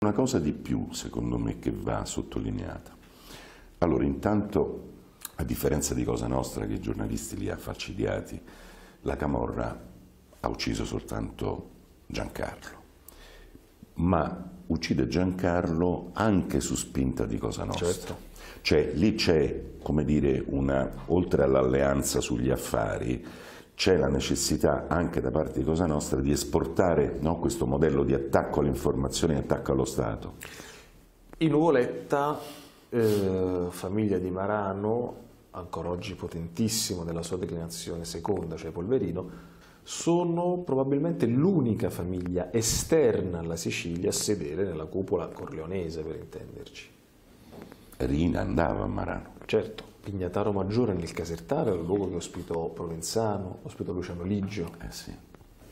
Una cosa di più, secondo me, che va sottolineata. Allora, intanto, a differenza di Cosa Nostra, che i giornalisti li ha falcidiati, la Camorra ha ucciso soltanto Giancarlo, ma uccide Giancarlo anche su spinta di Cosa Nostra. Certo. Cioè lì c'è, come dire, una, oltre all'alleanza sugli affari, c'è la necessità anche da parte di Cosa Nostra di esportare no, questo modello di attacco all'informazione e attacco allo Stato. In Nuvoletta, eh, famiglia di Marano, ancora oggi potentissimo nella sua declinazione seconda, cioè Polverino, sono probabilmente l'unica famiglia esterna alla Sicilia a sedere nella cupola corleonese, per intenderci. Rina andava a Marano. Certo, Pignataro Maggiore nel Casertare era il luogo che ospitò Provenzano, ospitò Luciano Liggio. Eh sì.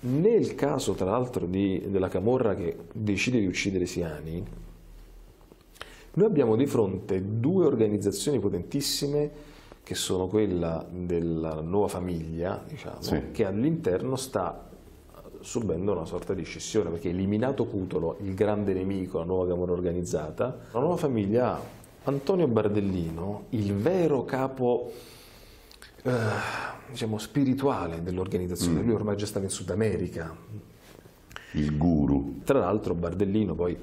Nel caso, tra l'altro, di- della Camorra che decide di uccidere Siani, noi abbiamo di fronte due organizzazioni potentissime che sono quella della nuova famiglia, diciamo, Sì. che all'interno sta subendo una sorta di scissione, perché eliminato Cutolo, il grande nemico, la nuova Camorra organizzata, la nuova famiglia ha Antonio Bardellino, il vero capo eh, diciamo, spirituale dell'organizzazione, lui ormai già stava in Sud America, Il guru. tra l'altro Bardellino poi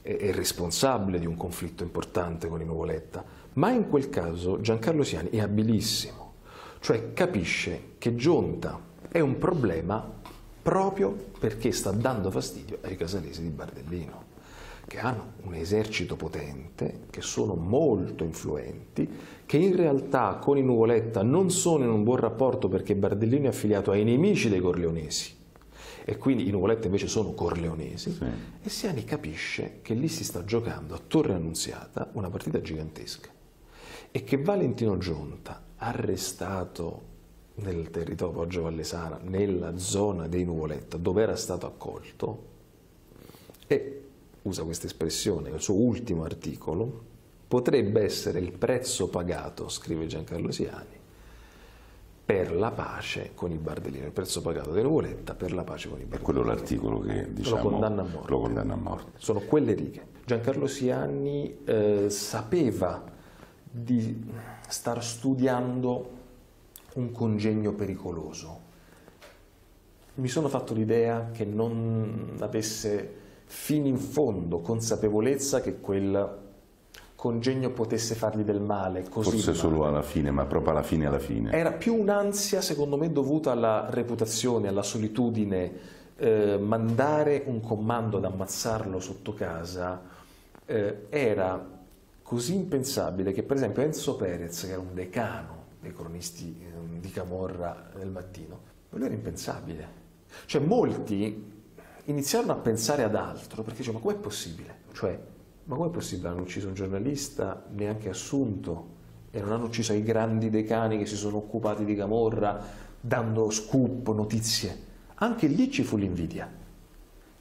è, è responsabile di un conflitto importante con i Nuvoletta, ma in quel caso Giancarlo Siani è abilissimo, cioè capisce che Giunta è un problema proprio perché sta dando fastidio ai casalesi di Bardellino, che hanno un esercito potente, che sono molto influenti, che in realtà con i Nuvoletta non sono in un buon rapporto perché Bardellino è affiliato ai nemici dei Corleonesi. E quindi i Nuvoletta invece sono corleonesi, Sì. e Siani capisce che lì si sta giocando a Torre Annunziata una partita gigantesca. E che Valentino Giunta, arrestato nel territorio Poggio Vallesana, nella zona dei Nuvoletta, dove era stato accolto, e usa questa espressione nel suo ultimo articolo, potrebbe essere il prezzo pagato, scrive Giancarlo Siani, per la pace con i Bardellini, il prezzo pagato dei Nuvoletta per la pace con i È Bardellini. quello l'articolo che diciamo, lo condanna a morte. lo condanna a morte. Sono quelle righe. Giancarlo Siani eh, sapeva di star studiando un congegno pericoloso. Mi sono fatto l'idea che non avesse fino in fondo consapevolezza che quel congegno potesse fargli del male, così Forse male. solo alla fine, ma proprio alla fine alla fine. Era più un'ansia, secondo me, dovuta alla reputazione, alla solitudine. Eh, mandare un comando ad ammazzarlo sotto casa eh, era così impensabile che, per esempio, Enzo Perez, che era un decano dei cronisti eh, di Camorra del mattino, quello era impensabile. Cioè, molti iniziarono a pensare ad altro perché dicevano: ma com'è possibile? Cioè, ma com'è possibile? Hanno ucciso un giornalista neanche assunto e non hanno ucciso i grandi decani che si sono occupati di Camorra dando scoop, notizie. Anche lì ci fu l'invidia.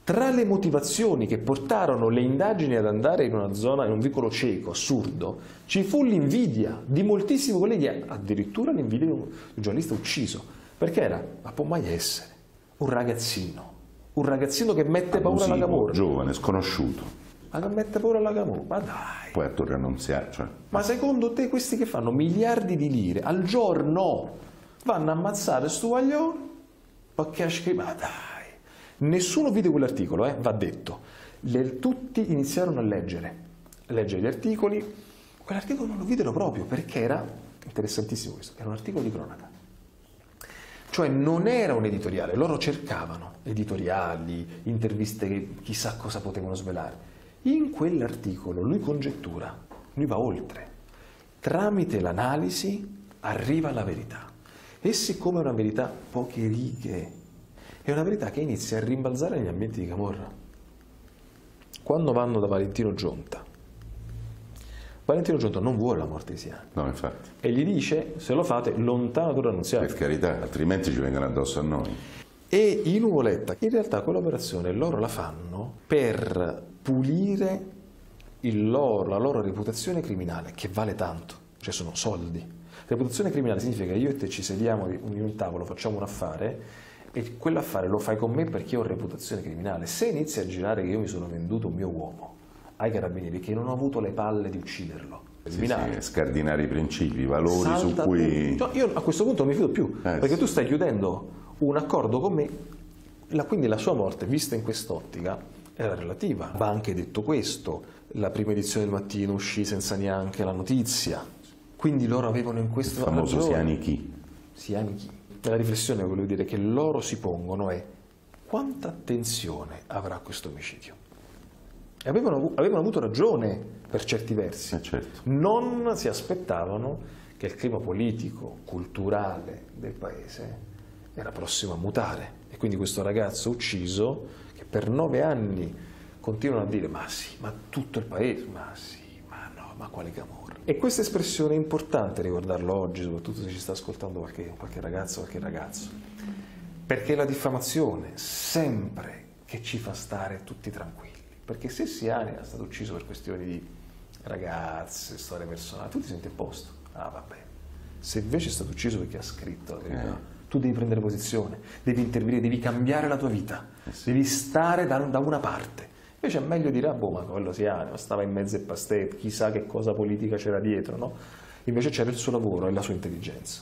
Tra le motivazioni che portarono le indagini ad andare in una zona, in un vicolo cieco, assurdo, ci fu l'invidia di moltissimi colleghi, addirittura l'invidia di un, giornalista ucciso, perché era, ma può mai essere, un ragazzino, un ragazzino che mette paura alla Camorra, giovane, sconosciuto. ma che mette paura alla Camorra, ma dai! Poi a Torre Annunziata, cioè, Ma secondo te questi che fanno miliardi di lire al giorno vanno a ammazzare sto guaglione? Ma che ha scritto? Ma dai! Nessuno vide quell'articolo, eh, va detto. Le- tutti iniziarono a leggere, a leggere gli articoli. Quell'articolo non lo videro proprio perché era, interessantissimo questo, era un articolo di cronaca. Cioè non era un editoriale, loro cercavano editoriali, interviste che chissà cosa potevano svelare. In quell'articolo lui congettura, lui va oltre. Tramite l'analisi arriva alla verità. E siccome è una verità poche righe, è una verità che inizia a rimbalzare negli ambienti di Camorra. Quando vanno da Valentino Giunta, Valentino Giunta non vuole la morte di Siani no infatti, e gli dice se lo fate lontano Torre Annunziata. per carità, altrimenti ci vengono addosso a noi. E i Nuvoletta, in realtà quell'operazione loro la fanno per pulire loro- la loro reputazione criminale, che vale tanto, cioè sono soldi. Reputazione criminale significa che io e te ci sediamo in un tavolo, facciamo un affare e quell'affare lo fai con me perché ho reputazione criminale. Se inizi a girare che io mi sono venduto un mio uomo, ai carabinieri che non ho avuto le palle di ucciderlo. Sì, sì, scardinare i principi, i valori Salta su cui... No, io a questo punto non mi fido più, eh, perché sì. tu stai chiudendo un accordo con me, la, quindi la sua morte, vista in quest'ottica, era relativa. Va anche detto questo, la prima edizione del mattino uscì senza neanche la notizia, quindi loro avevano in questo... Il famoso Siani chi? Siani chi? La riflessione che volevo dire che loro si pongono è quanta attenzione avrà questo omicidio? E avevano, avevano avuto ragione per certi versi. Eh certo. Non si aspettavano che il clima politico, culturale del paese era prossimo a mutare. E quindi questo ragazzo ucciso, che per nove anni continuano a dire ma sì, ma tutto il paese, ma sì, ma no, ma quale camorra. E questa espressione è importante ricordarlo oggi, soprattutto se ci sta ascoltando qualche, qualche ragazzo o qualche ragazzo. Perché la diffamazione, sempre che ci fa stare tutti tranquilli, perché se Siani è stato ucciso per questioni di ragazze, storie personali, tu ti senti a posto. Ah, vabbè. Se invece è stato ucciso perché ha scritto la verità, eh. tu devi prendere posizione, devi intervenire, devi cambiare la tua vita, eh sì. devi stare da, da, una parte. Invece è meglio dire, ah, boh, ma quello Siani stava in mezzo ai pastè, chissà che cosa politica c'era dietro, no? Invece c'era il suo lavoro e la sua intelligenza.